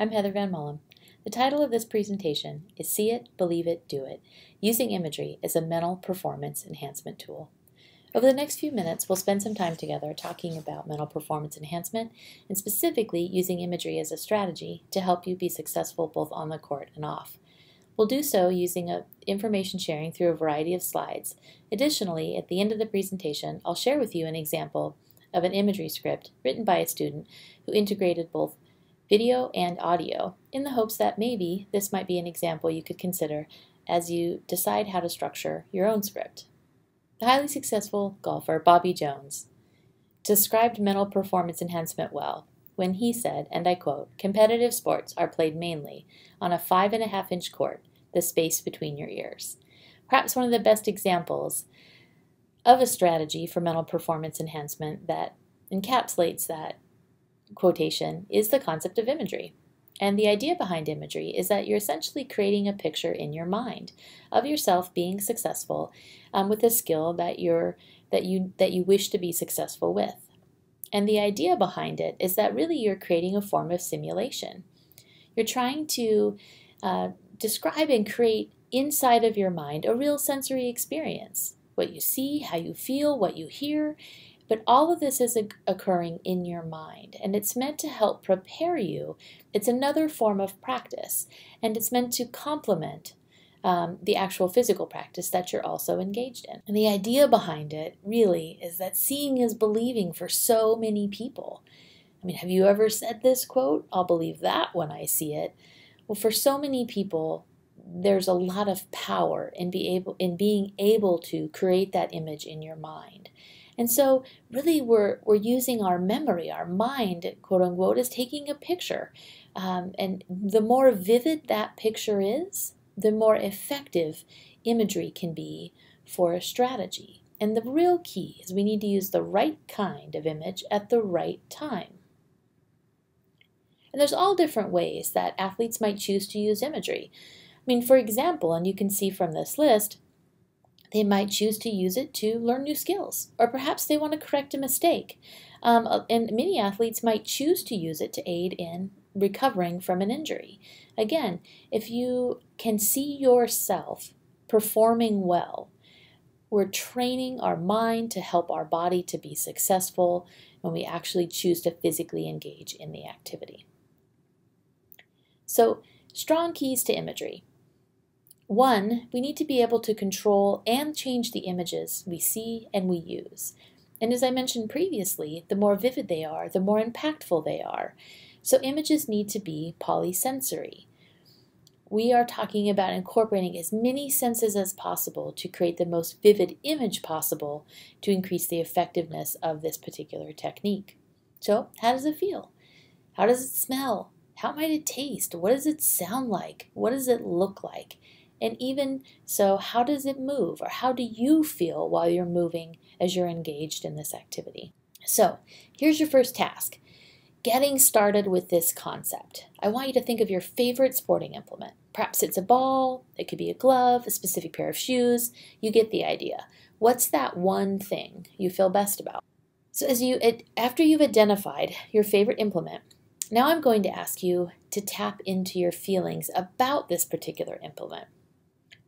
I'm Heather Van Mullem. The title of this presentation is See It, Believe It, Do It, Using Imagery as a Mental Performance Enhancement Tool. Over the next few minutes, we'll spend some time together talking about mental performance enhancement and specifically using imagery as a strategy to help you be successful both on the court and off. We'll do so using information sharing through a variety of slides. Additionally, at the end of the presentation, I'll share with you an example of an imagery script written by a student who integrated both video and audio in the hopes that maybe this might be an example you could consider as you decide how to structure your own script. The highly successful golfer Bobby Jones described mental performance enhancement well when he said, and I quote, competitive sports are played mainly on a five and a half inch court, the space between your ears. Perhaps one of the best examples of a strategy for mental performance enhancement that encapsulates that quotation is the concept of imagery. And the idea behind imagery is that you're essentially creating a picture in your mind of yourself being successful um, with a skill that you're that you that you wish to be successful with. And the idea behind it is that really you're creating a form of simulation. You're trying to uh, describe and create inside of your mind a real sensory experience what you see, how you feel, what you hear. But all of this is occurring in your mind, and it's meant to help prepare you. It's another form of practice, and it's meant to complement um, the actual physical practice that you're also engaged in. And the idea behind it really is that seeing is believing for so many people. I mean, have you ever said this quote? I'll believe that when I see it. Well, for so many people, there's a lot of power in be able in being able to create that image in your mind. And so really we're we're using our memory, our mind, quote unquote, is taking a picture. Um, and the more vivid that picture is, the more effective imagery can be for a strategy. And the real key is we need to use the right kind of image at the right time. And there's all different ways that athletes might choose to use imagery. I mean, for example, and you can see from this list, they might choose to use it to learn new skills, or perhaps they want to correct a mistake. Um, uh, and many athletes might choose to use it to aid in recovering from an injury. Again, if you can see yourself performing well, we're training our mind to help our body to be successful when we actually choose to physically engage in the activity. So, strong keys to imagery. One, we need to be able to control and change the images we see and we use. And as I mentioned previously, the more vivid they are, the more impactful they are. So images need to be polysensory. We are talking about incorporating as many senses as possible to create the most vivid image possible to increase the effectiveness of this particular technique. So, how does it feel? How does it smell? How might it taste? What does it sound like? What does it look like? And even so, how does it move or how do you feel while you're moving as you're engaged in this activity? So, here's your first task getting started with this concept. I want you to think of your favorite sporting implement. Perhaps it's a ball, it could be a glove, a specific pair of shoes. You get the idea. What's that one thing you feel best about? So as you after you've identified your favorite implement, now I'm going to ask you to tap into your feelings about this particular implement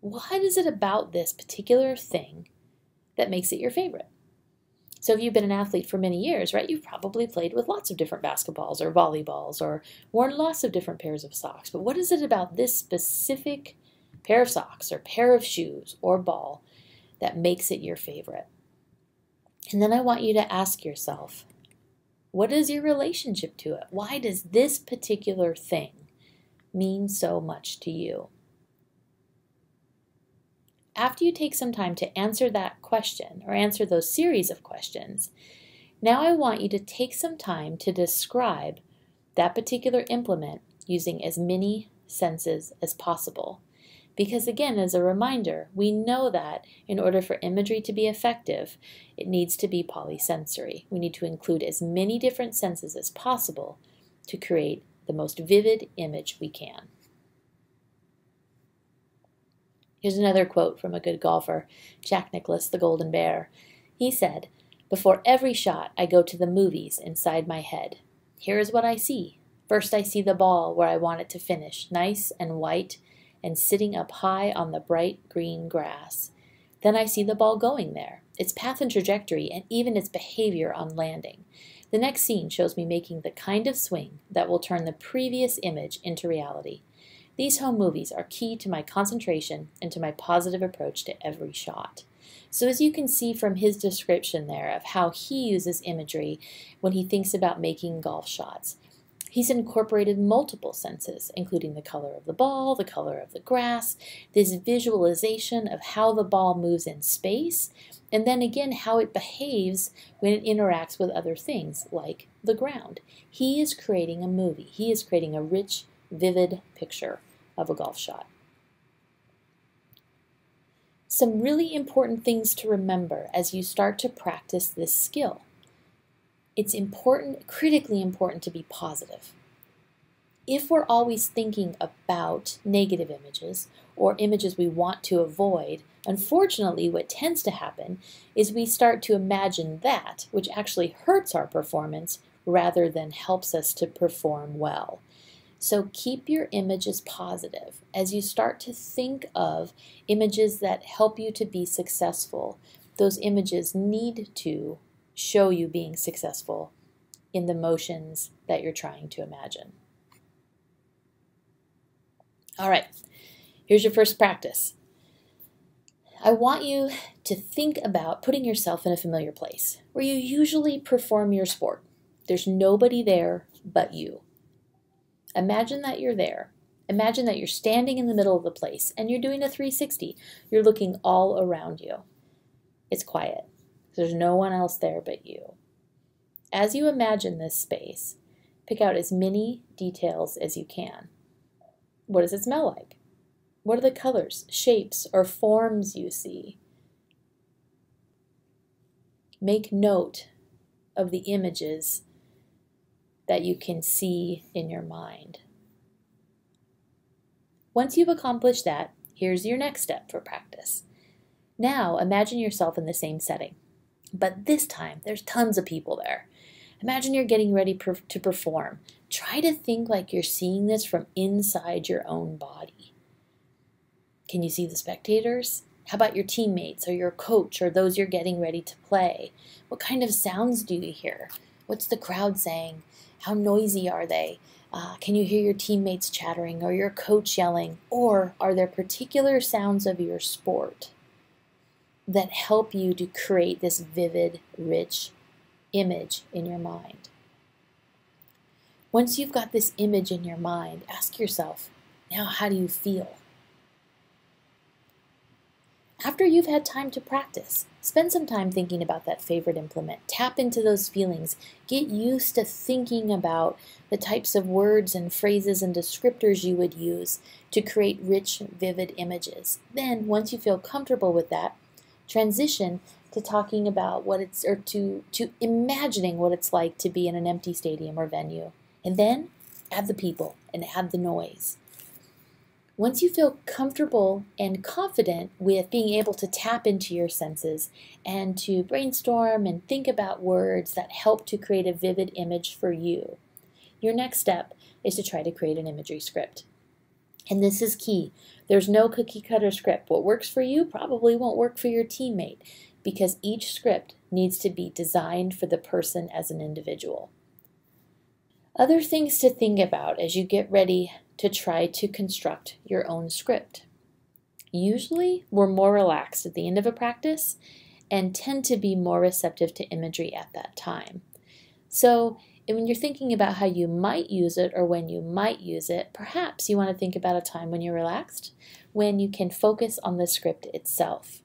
what is it about this particular thing that makes it your favorite? So if you've been an athlete for many years, right, you've probably played with lots of different basketballs or volleyballs or worn lots of different pairs of socks. But what is it about this specific pair of socks or pair of shoes or ball that makes it your favorite? And then I want you to ask yourself, what is your relationship to it? Why does this particular thing mean so much to you? After you take some time to answer that question or answer those series of questions, now I want you to take some time to describe that particular implement using as many senses as possible. Because again, as a reminder, we know that in order for imagery to be effective, it needs to be polysensory. We need to include as many different senses as possible to create the most vivid image we can. Here's another quote from a good golfer, Jack Nicklaus, the Golden Bear. He said, Before every shot, I go to the movies inside my head. Here is what I see First, I see the ball where I want it to finish, nice and white and sitting up high on the bright green grass. Then I see the ball going there, its path and trajectory, and even its behavior on landing. The next scene shows me making the kind of swing that will turn the previous image into reality. These home movies are key to my concentration and to my positive approach to every shot. So, as you can see from his description there of how he uses imagery when he thinks about making golf shots, he's incorporated multiple senses, including the color of the ball, the color of the grass, this visualization of how the ball moves in space, and then again how it behaves when it interacts with other things like the ground. He is creating a movie, he is creating a rich, vivid picture of a golf shot. Some really important things to remember as you start to practice this skill. It's important, critically important to be positive. If we're always thinking about negative images or images we want to avoid, unfortunately what tends to happen is we start to imagine that, which actually hurts our performance rather than helps us to perform well. So keep your images positive as you start to think of images that help you to be successful. Those images need to show you being successful in the motions that you're trying to imagine. All right, here's your first practice. I want you to think about putting yourself in a familiar place where you usually perform your sport. There's nobody there but you. Imagine that you're there. Imagine that you're standing in the middle of the place and you're doing a 360. You're looking all around you. It's quiet. There's no one else there but you. As you imagine this space, pick out as many details as you can. What does it smell like? What are the colors, shapes, or forms you see? Make note of the images that you can see in your mind. Once you've accomplished that, here's your next step for practice. Now imagine yourself in the same setting, but this time there's tons of people there. Imagine you're getting ready per to perform. Try to think like you're seeing this from inside your own body. Can you see the spectators? How about your teammates or your coach or those you're getting ready to play? What kind of sounds do you hear? What's the crowd saying? How noisy are they? Uh, can you hear your teammates chattering or your coach yelling? Or are there particular sounds of your sport that help you to create this vivid, rich image in your mind? Once you've got this image in your mind, ask yourself, now how do you feel? After you've had time to practice, spend some time thinking about that favorite implement. Tap into those feelings. Get used to thinking about the types of words and phrases and descriptors you would use to create rich, vivid images. Then, once you feel comfortable with that, transition to talking about what it's, or to, to imagining what it's like to be in an empty stadium or venue. And then add the people and add the noise. Once you feel comfortable and confident with being able to tap into your senses and to brainstorm and think about words that help to create a vivid image for you, your next step is to try to create an imagery script. And this is key. There's no cookie cutter script. What works for you probably won't work for your teammate because each script needs to be designed for the person as an individual. Other things to think about as you get ready to try to construct your own script. Usually, we're more relaxed at the end of a practice and tend to be more receptive to imagery at that time. So, when you're thinking about how you might use it or when you might use it, perhaps you want to think about a time when you're relaxed, when you can focus on the script itself.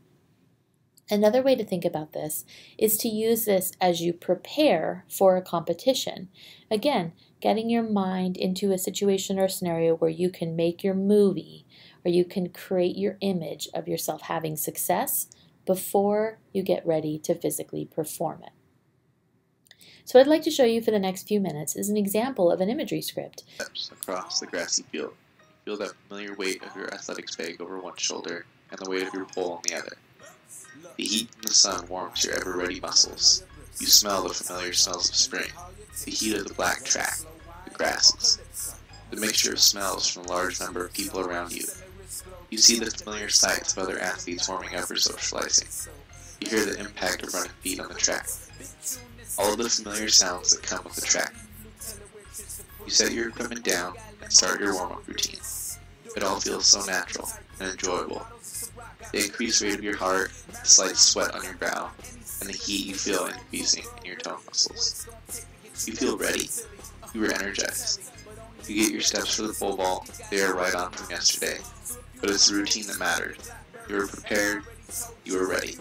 Another way to think about this is to use this as you prepare for a competition. Again, getting your mind into a situation or scenario where you can make your movie or you can create your image of yourself having success before you get ready to physically perform it. So what I'd like to show you for the next few minutes is an example of an imagery script. Steps across the grassy field. Feel that familiar weight of your athletics bag over one shoulder and the weight of your pole on the other. The heat from the sun warms your ever-ready muscles. You smell the familiar smells of spring, the heat of the black track, grasses. The mixture of smells from a large number of people around you. You see the familiar sights of other athletes warming up or socializing. You hear the impact of running feet on the track. All of the familiar sounds that come with the track. You set your equipment down and start your warm-up routine. It all feels so natural and enjoyable. The increased rate of your heart, the slight sweat on your brow, and the heat you feel increasing in your toe muscles. You feel ready. You are energized. You get your steps for the pole vault, they are right on from yesterday. But it's the routine that matters. You are prepared, you are ready.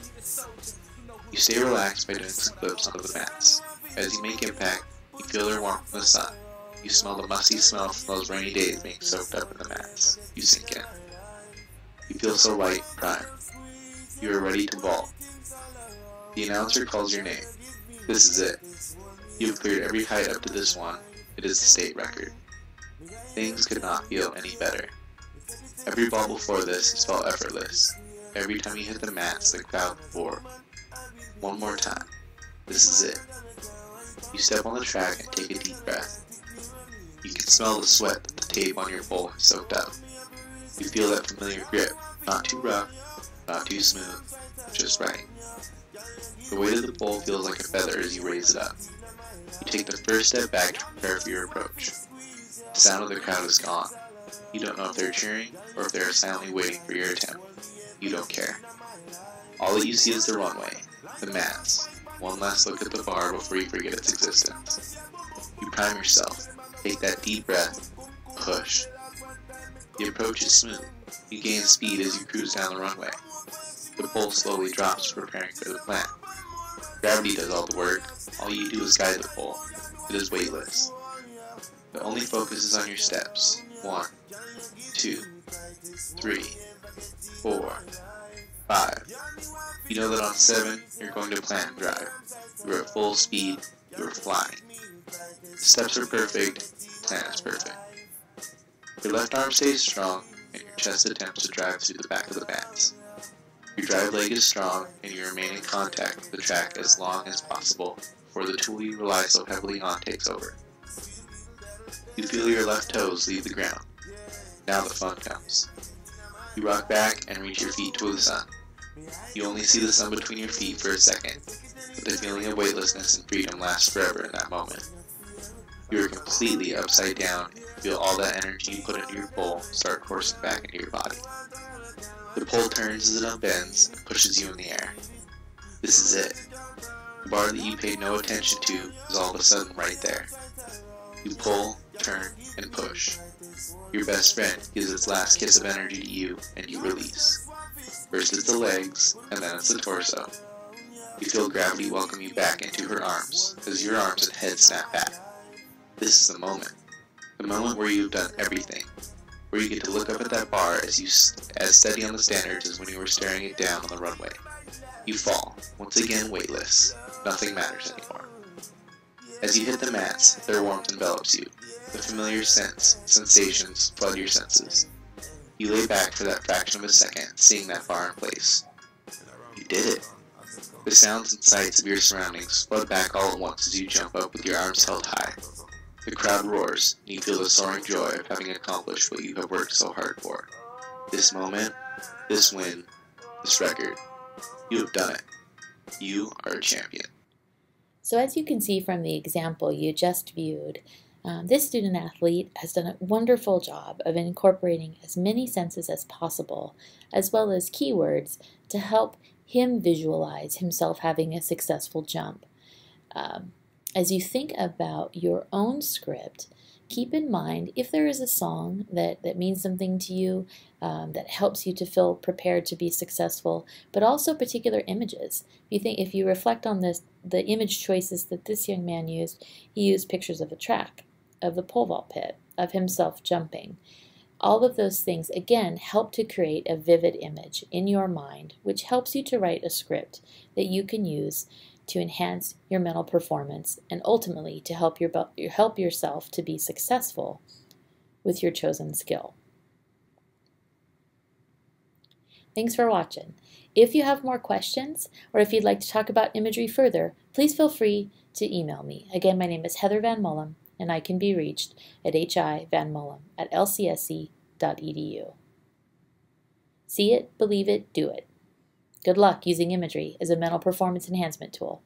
You stay relaxed by doing some flips onto the mats. As you make impact, you feel the warmth from the sun. You smell the musty smell from those rainy days being soaked up in the mats. You sink in. You feel so light and primed. You are ready to vault. The announcer calls your name. This is it. You have cleared every height up to this one. It is the state record. Things could not feel any better. Every ball before this has felt effortless. Every time you hit the mats, the crowd before. One more time. This is it. You step on the track and take a deep breath. You can smell the sweat that the tape on your pole has soaked up. You feel that familiar grip, not too rough, not too smooth, just right. The weight of the pole feels like a feather as you raise it up. You take the first step back to prepare for your approach. The sound of the crowd is gone. You don't know if they're cheering or if they are silently waiting for your attempt. You don't care. All that you see is the runway, the mats, one last look at the bar before you forget its existence. You prime yourself, take that deep breath, push. The approach is smooth. You gain speed as you cruise down the runway. The pole slowly drops, preparing for the plant. Gravity does all the work. All you do is guide the pole. It is weightless. The only focus is on your steps. One, two, three, four, five. You know that on seven, you're going to plant and drive. You're at full speed. You're flying. The steps are perfect. Plan is perfect. Your left arm stays strong, and your chest attempts to drive through the back of the mats. Your drive leg is strong, and you remain in contact with the track as long as possible before the tool you rely so heavily on takes over. You feel your left toes leave the ground. Now the fun comes. You rock back and reach your feet toward the sun. You only see the sun between your feet for a second, but the feeling of weightlessness and freedom lasts forever in that moment. You are completely upside down and feel all that energy you put into your pole start coursing back into your body. The pole turns as it unbends and pushes you in the air. This is it. The bar that you paid no attention to is all of a sudden right there. You pull, turn, and push. Your best friend gives its last kiss of energy to you, and you release. First it's the legs, and then it's the torso. You feel gravity welcome you back into her arms, as your arms and head snap back. This is the moment. The moment where you've done everything. Where you get to look up at that bar as you as steady on the standards as when you were staring it down on the runway. You fall, once again weightless. Nothing matters anymore. As you hit the mats, their warmth envelops you. The familiar scents, sensations flood your senses. You lay back for that fraction of a second, seeing that bar in place. You did it. The sounds and sights of your surroundings flood back all at once as you jump up with your arms held high. The crowd roars, and you feel the soaring joy of having accomplished what you have worked so hard for. This moment, this win, this record, you have done it. You are a champion. So as you can see from the example you just viewed, um, this student athlete has done a wonderful job of incorporating as many senses as possible, as well as keywords, to help him visualize himself having a successful jump. Um, as you think about your own script, keep in mind if there is a song that, that means something to you, um, that helps you to feel prepared to be successful, but also particular images. If you think, if you reflect on this, the image choices that this young man used, he used pictures of a track, of the pole vault pit, of himself jumping. All of those things, again, help to create a vivid image in your mind, which helps you to write a script that you can use to enhance your mental performance and ultimately to help, your, help yourself to be successful with your chosen skill. Thanks for watching. If you have more questions or if you'd like to talk about imagery further, please feel free to email me. Again, my name is Heather Van Mullem and I can be reached at hi.vanmullem at lcsc.edu. See it, believe it, do it. Good luck using imagery as a mental performance enhancement tool.